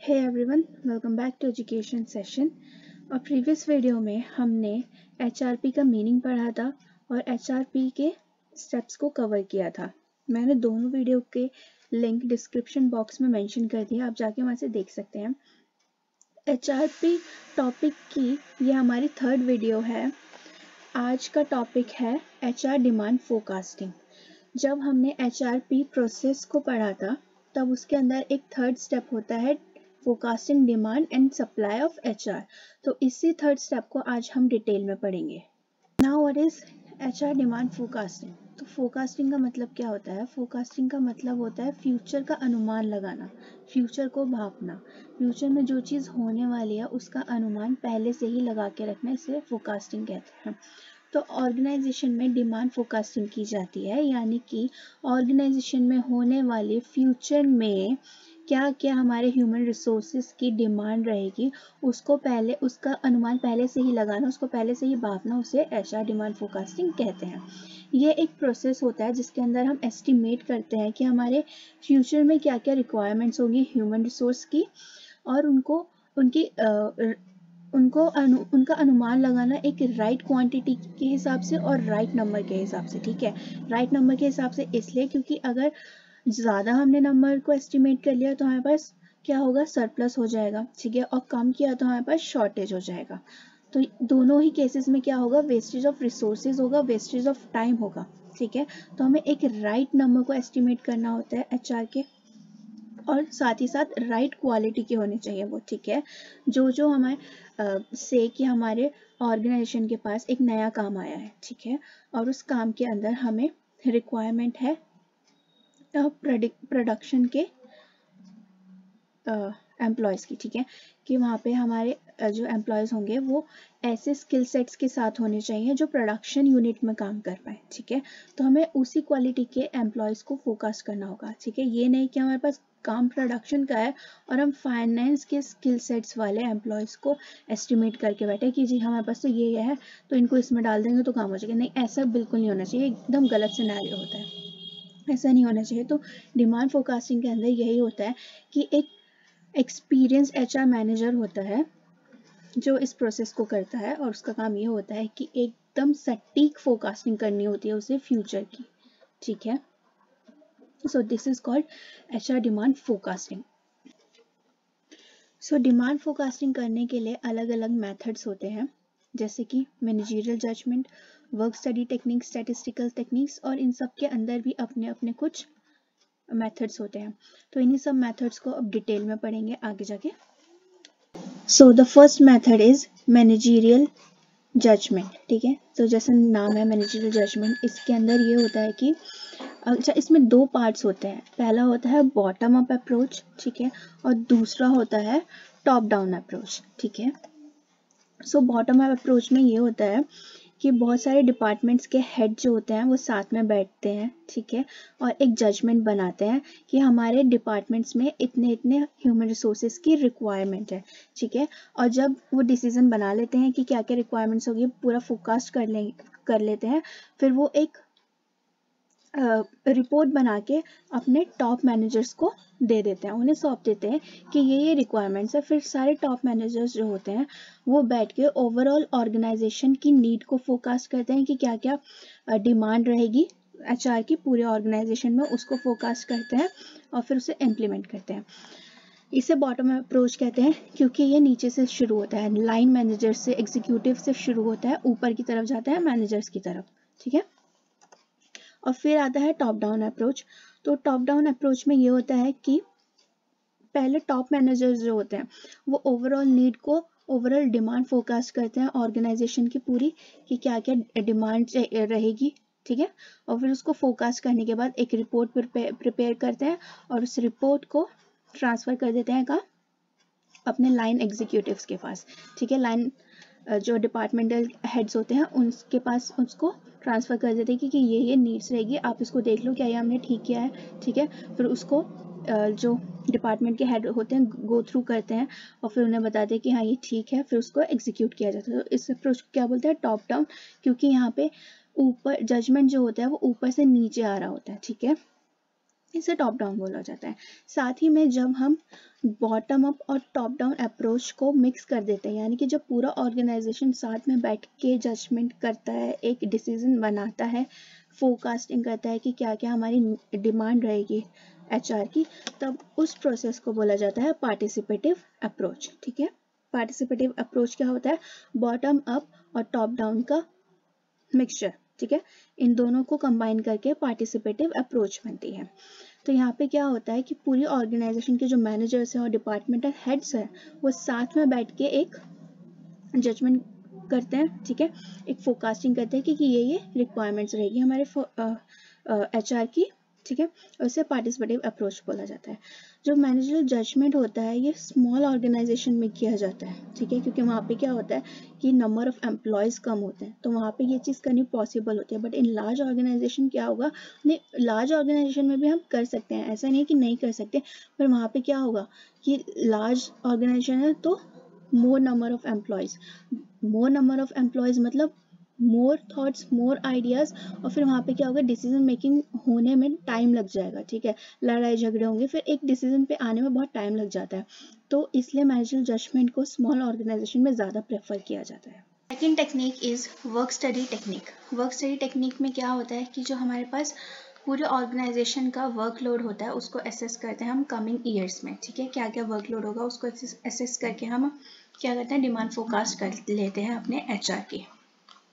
Hey everyone, welcome back to education session. और previous video में हमने एच का मीनिंग पढ़ा था और एच के स्टेप्स को कवर किया था। मैंने दोनों वीडियो के लिंक डिस्क्रिप्शन बॉक्स में मेंशन कर दिया आप जाके वहाँ से देख सकते हैं। एच टॉपिक की ये हमारी थर्ड वीडियो है। आज का टॉपिक है एचआर डिमांड फोरकास्टिंग जब हमने एचआरपी प्रोसेस को पढ़ा था तब उसके अंदर एक थर्ड स्टेप होता है forecasting demand and supply of HR तो इसी थर्ड स्टेप को आज हम डिटेल में पढ़ेंगे। Now what is H R demand forecasting तो फोकास्टिंग का मतलब क्या होता है? फोकास्टिंग का मतलब होता है फ्यूचर का अनुमान लगाना फ्यूचर को भापना। फ्यूचर में जो चीज़ होने वाली है, उसका अनुमान पहले से ही लगा के रखना, इसे फोकास्टिंग कहते हैं। तो ऑर्गेनाइजेशन में डिमांड फोकास्टिंग की जाती है, यानी कि ऑर्गेनाइजेशन में होने वाले फ्यूचर में क्या क्या हमारे ह्यूमन रिसोर्सेज की डिमांड रहेगी उसको पहले उसका अनुमान पहले से ही लगाना उसको पहले से ही भापना उसे ऐसा डिमांड फोकास्टिंग कहते हैं। ये एक प्रोसेस होता है जिसके अंदर हम एस्टिमेट करते हैं कि हमारे फ्यूचर में क्या क्या रिक्वायरमेंट्स होंगी ह्यूमन रिसोर्स की और उनको उनकी आ, उनको अनु, उनका अनुमान लगाना एक राइट क्वांटिटी के हिसाब से और राइट नंबर के हिसाब से ठीक है? राइट नंबर के हिसाब से इसलिए क्योंकि अगर ज़्यादा हमने नंबर को एस्टिमेट कर लिया तो हमारे पास क्या होगा? सरप्लस हो जाएगा, ठीक है? और कम किया तो हमारे पास शॉर्टेज हो जाएगा। तो दोनों ही केसेस में क्या होगा? वेस्टेज ऑफ़ रिसोर्सेज होगा वेस्टेज ऑफ़ टाइम होगा, ठीक है? तो हमें एक राइट right नंबर को एस्टिमेट करना होता है एचआर के, और साथ ही साथ राइट क्वालिटी के होने चाहिए वो, ठीक है? जो जो हमारे से कि हमारे ऑर्गेनाइजेशन के पास एक नया काम आया है, ठीक है? और उस काम के अंदर हमें रिक्वायरमेंट है प्रोडक्शन के एम्प्लॉयज़ की, ठीक है? कि वहाँ पे हमारे जो एम्प्लॉयज़ होंगे, वो ऐसे स्किल सेट्स के साथ होने चाहिए जो प्रोडक्शन यूनिट में काम कर पाए, ठीक है? तो हमें उसी क्वालिटी के एम्प्लॉयज़ को फोकस करना होगा, ठीक है? ये नहीं कि हमारे पास काम प्रोडक्शन का है और हम फाइनेंस के स्किल सेट्स वाले एम्प्लॉयज़ को एस्टिमेट करके बैठे कि जी, हमारे पास तो ये है तो इनको इसमें डाल देंगे तो काम हो जाएगा। नहीं, ऐसा बिल्कुल नहीं होना चाहिए। एकदम गलत सिनेरियो होता है। ऐसा नहीं होना चाहिए। तो डिमांड फोरकास्टिंग के अंदर यही होता है कि एक एक्सपीरियंस एच मैनेजर होता है, जो इस प्रोसेस को करता है और उसका काम ये होता है कि एकदम सटीक फोरकास्टिंग करनी होती है उसे फ्यूचर की। ठीक है? So this is called H R demand forecasting so demand forecasting करने के लिए अलग अलग मेथड्स होते हैं, जैसे कि managerial judgement work study techniques statistical techniques और इन सब के अंदर भी अपने अपने कुछ मेथड्स होते हैं। तो इन्हीं सब मेथड्स को अब डिटेल में पढ़ेंगे आगे जाके। So the first method is managerial judgement ठीक है? तो जैसे नाम है मैनेजरियल जजमेंट इसके अंदर ये होता है कि अच्छा इसमें दो पार्ट्स होते हैं। पहला होता है बॉटम अप अप्रोच ठीक है? और दूसरा होता है टॉप डाउन अप्रोच ठीक है? सो बॉटम अप अप्रोच में ये होता है कि बहुत सारे डिपार्टमेंट्स के हेड जो होते हैं, वो साथ में बैठते हैं, ठीक है? और एक जजमेंट बनाते हैं कि हमारे डिपार्टमेंट्स में इतने इतने ह्यूमन रिसोर्सेज की रिक्वायरमेंट है, ठीक है? और जब वो डिसीज़न बना लेते हैं कि क्या क्या रिक्वायरमेंट्स होगी, पूरा फोकास्ट कर लेंगे कर लेते हैं, फिर वो एक रिपोर्ट बना के अपने टॉप मैनेजर्स को दे देते हैं, उन्हें सौंप देते हैं कि ये ये रिक्वायरमेंट्स है। फिर सारे टॉप मैनेजर्स जो होते हैं, वो बैठ के ओवरऑल ऑर्गेनाइजेशन की नीड को फोकास्ट करते हैं कि क्या क्या डिमांड रहेगी। एचआर की पूरे ऑर्गेनाइजेशन में उसको फोकास्ट करते हैं और फिर उसे इम्प्लीमेंट करते हैं। इसे बॉटम अप्रोच कहते हैं, क्योंकि ये नीचे से शुरू होता है। लाइन मैनेजर से एग्जीक्यूटिव से शुरू होता है, ऊपर की तरफ़ जाता है मैनेजर्स की तरफ़। ठीक है? और फिर आता है टॉप डाउन अप्रोच तो टॉप डाउन अप्रोच में ये होता है कि पहले टॉप मैनेजर्स जो होते हैं, वो ओवरऑल नीड को ओवरऑल डिमांड फोकस करते हैं ऑर्गेनाइजेशन की पूरी कि क्या क्या डिमांड रहेगी, ठीक है? और फिर उसको फोकस करने के बाद एक रिपोर्ट प्रिपेयर करते हैं और उस रिपोर्ट को ट्रांसफ़र कर देते हैं का अपने लाइन एग्जीक्यूटिव्स के पास, ठीक है? लाइन जो डिपार्टमेंटल हेड्स होते हैं, उनके पास उसको ट्रांसफ़र कर देते हैं कि ये ये नीड्स रहेगी, आप इसको देख लो, क्या ये हमने ठीक किया है, ठीक है? फिर उसको जो डिपार्टमेंट के हेड होते हैं, गो थ्रू करते हैं और फिर उन्हें बताते हैं कि हाँ ये ठीक है, फिर उसको एग्जीक्यूट किया जाता है। तो इस अप्रोच क्या बोलते हैं टॉप डाउन क्योंकि यहाँ पे ऊपर जजमेंट जो होता है, वो ऊपर से नीचे आ रहा होता है, ठीक है? इसे टॉप डाउन बोला जाता है। साथ ही में जब हम बॉटम अप और टॉप डाउन अप्रोच को मिक्स कर देते हैं, यानी कि जब पूरा ऑर्गेनाइजेशन साथ में बैठ के जजमेंट करता है, एक डिसीज़न बनाता है फोरकास्टिंग करता है कि क्या क्या हमारी डिमांड रहेगी एचआर की, तब उस प्रोसेस को बोला जाता है पार्टिसिपेटिव अप्रोच ठीक है? पार्टिसिपेटिव अप्रोच क्या होता है? बॉटम अप और टॉप डाउन का मिक्सचर ठीक है? इन दोनों को कंबाइन करके पार्टिसिपेटिव अप्रोच बनती है। तो यहाँ पे क्या होता है कि पूरी ऑर्गेनाइजेशन के जो मैनेजर्स हैं और डिपार्टमेंटल हेड्स हैं वो साथ में बैठ के एक जजमेंट करते हैं ठीक है? एक फोकास्टिंग करते हैं कि, कि ये ये रिक्वायरमेंट्स रहेगी हमारे एचआर की। ठीक है? उसे पार्टिसिपेटिव अप्रोच बोला जाता है। जो मैनेजरल जजमेंट होता है, ये स्मॉल ऑर्गेनाइजेशन में किया जाता है, ठीक है? क्योंकि वहाँ पे क्या होता है कि नंबर ऑफ़ एम्प्लॉयज़ कम होते हैं। तो वहाँ पे ये चीज़ करनी पॉसिबल होती है। बट इन लार्ज ऑर्गेनाइजेशन क्या होगा? नहीं लार्ज ऑर्गेनाइजेशन में भी हम कर सकते हैं। ऐसा नहीं कि नहीं कर सकते, पर वहाँ पर क्या होगा कि लार्ज ऑर्गेनाइजेशन है तो more number of employees more number of employees मतलब मोर थॉट्स मोर आइडियाज़ और फिर वहाँ पे क्या होगा डिसीज़न मेकिंग होने में टाइम लग जाएगा, ठीक है? लड़ाई झगड़े होंगे, फिर एक डिसीज़न पे आने में बहुत टाइम लग जाता है। तो इसलिए मैनेजर जजमेंट को स्मॉल ऑर्गेनाइजेशन में ज़्यादा प्रेफर किया जाता है। Second technique is work study technique work study technique में क्या होता है कि जो हमारे पास पूरे ऑर्गेनाइजेशन का वर्कलोड होता है, उसको एसेस करते हैं हम कमिंग ईयर्स में, ठीक है? क्या क्या वर्कलोड होगा, उसको एसेस करके हम क्या करते हैं डिमांड फोकास्ट कर लेते हैं अपने एच की।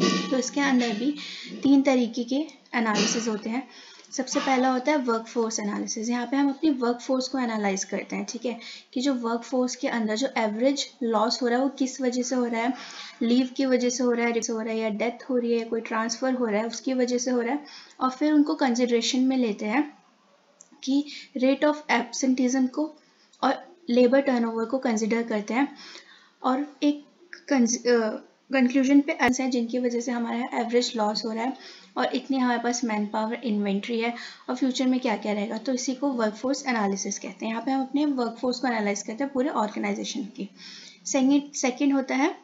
तो इसके अंदर भी तीन तरीके के एनालिसिस होते हैं। सबसे पहला होता है वर्क फोर्स एनालिसिस यहाँ पे हम अपनी वर्क फोर्स को एनालाइज करते हैं, ठीक है? कि जो वर्क फोर्स के अंदर जो एवरेज लॉस हो रहा है, वो किस वजह से हो रहा है? लीव की वजह से हो रहा है हो रहा है, या डेथ हो रही है कोई ट्रांसफ़र हो रहा है, उसकी वजह से हो रहा है। और फिर उनको कंसिड्रेशन में लेते हैं कि रेट ऑफ़ एबसेंटिज्म को और लेबर टर्नओवर को कंसिडर करते हैं। और एक कंक्लूजन पे ऐसे हैं जिनकी वजह से हमारा एवरेज लॉस हो रहा है और इतनी हमारे पास मैन पावर इन्वेंट्री है और फ्यूचर में क्या क्या रहेगा? तो इसी को वर्कफोर्स एनालिसिस कहते हैं। यहाँ पे हम अपने वर्कफोर्स को एनालाइज करते हैं पूरे ऑर्गेनाइजेशन की। सेकेंड सेकेंड होता है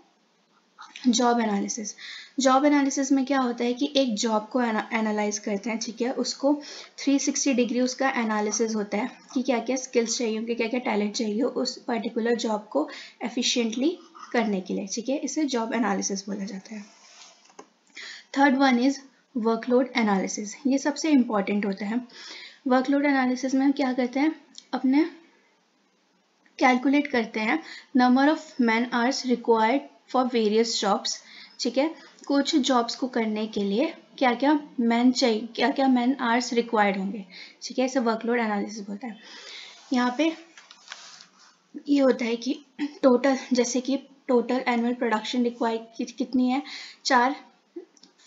जॉब एनालिसिस जॉब एनालिसिस में क्या होता है कि एक जॉब को एनालाइज करते हैं, ठीक है? उसको 360 डिग्री उसका एनालिसिस होता है कि क्या क्या स्किल्स चाहिए होंगे क्या क्या टैलेंट चाहिए उस पर्टिकुलर जॉब को एफिशिएंटली करने के लिए, ठीक है? इसे जॉब एनालिसिस बोला जाता है। Third one is workload analysis ये सबसे इंपॉर्टेंट होता है। वर्कलोड एनालिसिस में हम क्या करते हैं? अपने कैलकुलेट करते हैं। Number of man hours required for various jobs ठीक है? कुछ जॉब्स को करने के लिए क्या क्या मैन चाहिए क्या क्या मैन आवर्स रिक्वायर्ड होंगे, ठीक है? इसे वर्कलोड एनालिसिस बोलता है। यहाँ पे ये होता है कि टोटल जैसे कि टोटल एनुअल प्रोडक्शन रिक्वायर कितनी है? चार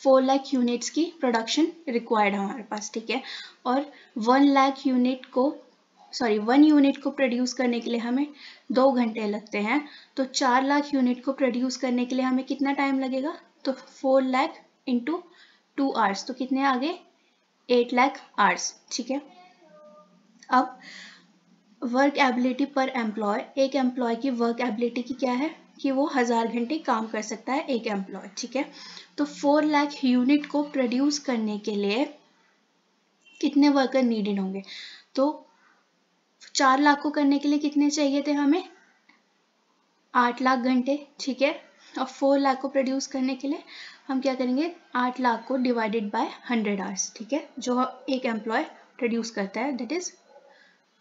फोर लाख यूनिट्स की प्रोडक्शन रिक्वायर्ड है हमारे पास, ठीक है? और वन लाख यूनिट को सॉरी वन यूनिट को प्रोड्यूस करने के लिए हमें दो घंटे लगते हैं। तो चार लाख यूनिट को प्रोड्यूस करने के लिए हमें कितना टाइम लगेगा? तो four lakh into two hours तो कितने आ गए? एट लाख आवर्स ठीक है? अब वर्क एबिलिटी पर एम्प्लॉय एक एम्प्लॉय की वर्क एबिलिटी की क्या है? कि वो हज़ार घंटे काम कर सकता है एक एम्प्लॉय ठीक है? तो फोर लाख यूनिट को प्रोड्यूस करने के लिए कितने वर्कर नीडेड होंगे? तो चार लाख को करने के लिए कितने चाहिए थे हमें? आठ लाख घंटे, ठीक है? और फोर लाख को प्रोड्यूस करने के लिए हम क्या करेंगे? आठ लाख को डिवाइडेड बाय हंड्रेड आवर्स ठीक है? जो एक एम्प्लॉय प्रोड्यूस करता है दैट इज़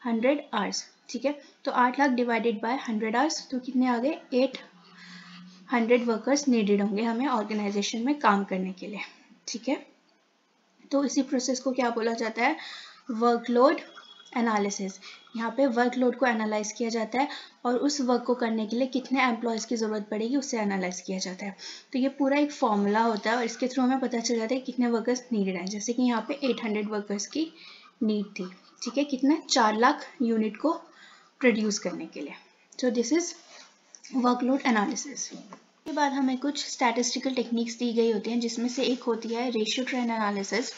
हंड्रेड आवर्स ठीक है? तो आठ lakh divided by hundred hours तो कितने आ गए? एट हंड्रेड वर्कर्स नीडेड होंगे हमें ऑर्गेनाइजेशन में काम करने के लिए, ठीक है? तो इसी प्रोसेस को क्या बोला जाता है? वर्कलोड एनालिसिस यहाँ पे वर्कलोड को एनालाइज किया जाता है और उस वर्क को करने के लिए कितने एम्प्लॉयज़ की ज़रूरत पड़ेगी उससे एनालाइज किया जाता है। तो ये पूरा एक फॉर्मूला होता है और इसके थ्रू हमें पता चल जाता है कितने वर्कर्स नीडेड हैं। जैसे कि यहाँ पे 800 वर्कर्स की नीड थी, ठीक है? कितना? चार लाख यूनिट को प्रोड्यूस करने के लिए। So this is workload analysis के बाद हमें कुछ स्टैटिस्टिकल टेक्निक्स दी गई होती हैं, जिसमें से एक होती है ratio trend analysis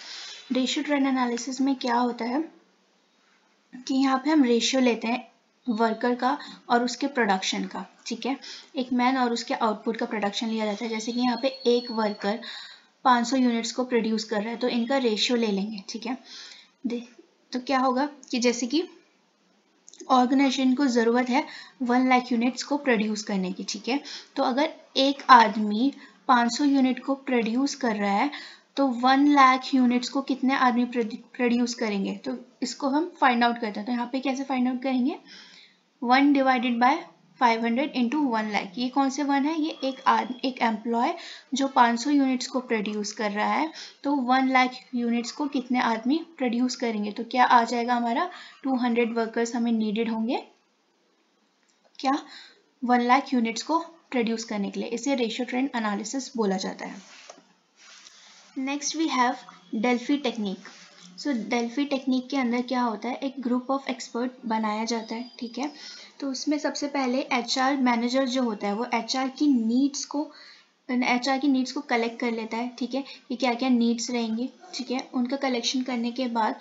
ratio trend analysis में क्या होता है? कि यहाँ पे हम रेशियो लेते हैं वर्कर का और उसके प्रोडक्शन का, ठीक है? एक मैन और उसके आउटपुट का प्रोडक्शन लिया जाता है। जैसे कि यहाँ पे एक वर्कर 500 यूनिट्स को प्रोड्यूस कर रहा है तो इनका रेशियो ले लेंगे, ठीक है? तो क्या होगा कि जैसे कि ऑर्गेनाइजेशन को ज़रूरत है वन लाख यूनिट्स को प्रोड्यूस करने की, ठीक है? तो अगर एक आदमी 500 यूनिट को प्रोड्यूस कर रहा है तो वन लाख यूनिट्स को कितने आदमी प्रोड्यूस करेंगे? तो इसको हम फाइंड आउट करते हैं। तो यहाँ पे कैसे फाइंड आउट करेंगे? One divided by 500 hundred into one lakh ये कौन से वन है? ये एक आदमी एक एम्प्लॉय जो 500 यूनिट्स को प्रोड्यूस कर रहा है। तो वन लाख यूनिट्स को कितने आदमी प्रोड्यूस करेंगे? तो क्या आ जाएगा हमारा? 200 वर्कर्स हमें नीडेड होंगे। क्या? वन लाख यूनिट्स को प्रोड्यूस करने के लिए। इसे रेशियो ट्रेंड एनालिसिस बोला जाता है। Next we have Delphi technique so Delphi technique के अंदर क्या होता है? एक ग्रुप ऑफ़ एक्सपर्ट बनाया जाता है, ठीक है? तो उसमें सबसे पहले एचआर मैनेजर जो होता है, वो एचआर की नीड्स को HR की नीड्स को कलेक्ट कर लेता है, ठीक है? कि क्या क्या नीड्स रहेंगी, ठीक है? उनका कलेक्शन करने के बाद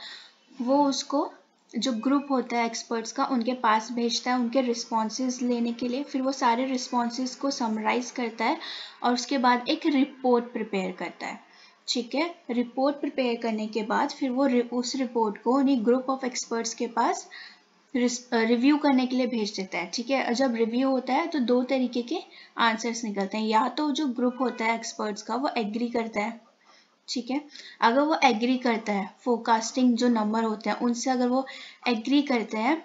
वो उसको, जो ग्रुप होता है एक्सपर्ट्स का, उनके पास भेजता है, उनके रिस्पॉन्सेज लेने के लिए। फिर वो सारे रिस्पॉन्सेज को समराइज करता है और उसके बाद एक रिपोर्ट प्रिपेयर करता है। ठीक है रिपोर्ट प्रिपेयर करने के बाद फिर वो उस रिपोर्ट को ग्रुप ऑफ़ एक्सपर्ट्स के पास रिव्यू करने के लिए भेज देता है, ठीक है? जब रिव्यू होता है तो दो तरीके के आंसर्स निकलते हैं। या तो जो ग्रुप होता है एक्सपर्ट्स का वो एग्री करता है, ठीक है? अगर वो एग्री करता है फोरकास्टिंग जो नंबर होते हैं, उनसे अगर वो एग्री करते हैं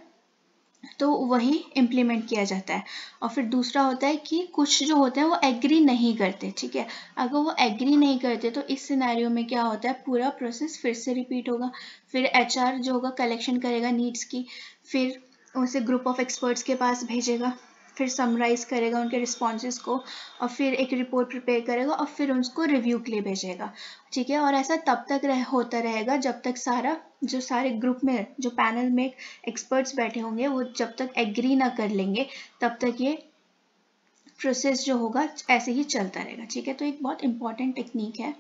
तो वही इम्प्लीमेंट किया जाता है। और फिर दूसरा होता है कि कुछ जो होते हैं वो एग्री नहीं करते, ठीक है? अगर वो एग्री नहीं करते तो इस सिनेरियो में क्या होता है? पूरा प्रोसेस फिर से रिपीट होगा। फिर एचआर जो होगा कलेक्शन करेगा नीड्स की। फिर उसे ग्रुप ऑफ़ एक्सपर्ट्स के पास भेजेगा। फिर समराइज करेगा उनके रिस्पॉन्सेज को और फिर एक रिपोर्ट प्रिपेयर करेगा और फिर उसको रिव्यू के लिए भेजेगा। ठीक है? और ऐसा तब तक रह, होता रहेगा जब तक सारा जो सारे ग्रुप में जो पैनल में एक्सपर्ट्स बैठे होंगे वो जब तक एग्री ना कर लेंगे तब तक ये प्रोसेस जो होगा ऐसे ही चलता रहेगा। ठीक है? तो एक बहुत इंपॉर्टेंट टेक्निक है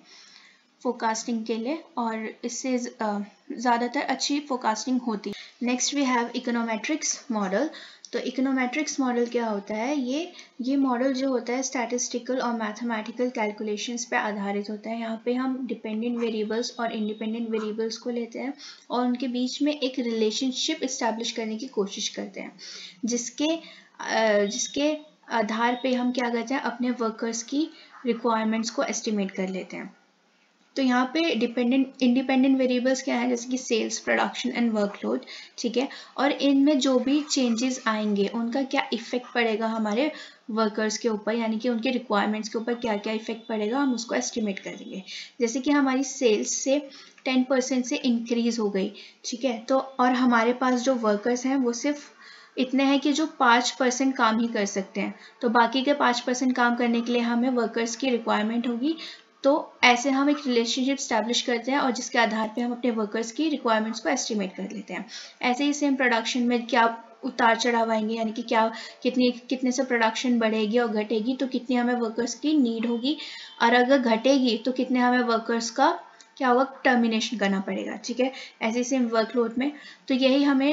फोकास्टिंग के लिए और इससे ज़्यादातर अच्छी फोकास्टिंग होती है। Next we have econometrics model तो इकोनोमेट्रिक्स मॉडल क्या होता है? ये ये मॉडल जो होता है स्टैटिस्टिकल और मैथमेटिकल कैलकुलेशंस पे आधारित होता है। यहाँ पे हम डिपेंडेंट वेरिएबल्स और इंडिपेंडेंट वेरिएबल्स को लेते हैं और उनके बीच में एक रिलेशनशिप इस्टेब्लिश करने की कोशिश करते हैं। जिसके जिसके आधार पे हम क्या करते हैं? अपने वर्कर्स की रिक्वायरमेंट्स को एस्टिमेट कर लेते हैं। तो यहाँ पे डिपेंडेंट इंडिपेंडेंट वेरिएबल्स क्या है? जैसे कि सेल्स प्रोडक्शन एंड वर्कलोड ठीक है? और इनमें जो भी चेंजेस आएँगे, उनका क्या इफ़ेक्ट पड़ेगा हमारे वर्कर्स के ऊपर? यानी कि उनके रिक्वायरमेंट्स के ऊपर क्या क्या इफ़ेक्ट पड़ेगा? हम उसको एस्टिमेट करेंगे। जैसे कि हमारी सेल्स से टेन परसेंट से इंक्रीज हो गई, ठीक है? तो और हमारे पास जो वर्कर्स हैं, वो सिर्फ़ इतने हैं कि जो पाँच परसेंट काम ही कर सकते हैं। तो बाकी के पाँच परसेंट काम करने के लिए हमें वर्कर्स की रिक्वायरमेंट होगी। तो ऐसे हम एक रिलेशनशिप स्टैब्लिश करते हैं और जिसके आधार पे हम अपने वर्कर्स की रिक्वायरमेंट्स को एस्टिमेट कर लेते हैं। ऐसे ही सेम प्रोडक्शन में क्या उतार चढ़ाव आएँगे, यानी कि क्या कितनी, कितने से प्रोडक्शन बढ़ेगी और घटेगी तो कितनी हमें वर्कर्स की नीड होगी। और अगर घटेगी तो कितने हमें वर्कर्स का क्या होगा टर्मिनेशन करना पड़ेगा, ठीक है? ऐसे सेम वर्कलोड में। तो यही हमें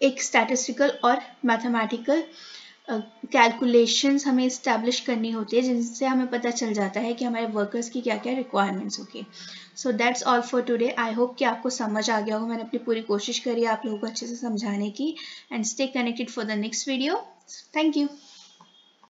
एक स्टैटिस्टिकल और मैथमेटिकल कैलकुलेशंस हमें इस्टेब्लिश करनी होती है, जिनसे हमें पता चल जाता है कि हमारे वर्कर्स की क्या क्या रिक्वायरमेंट्स होगी। So that's all for today I hope कि आपको समझ आ गया होगा। मैंने अपनी पूरी कोशिश करी आप लोगों को अच्छे से समझाने की। And stay connected for the next video thank you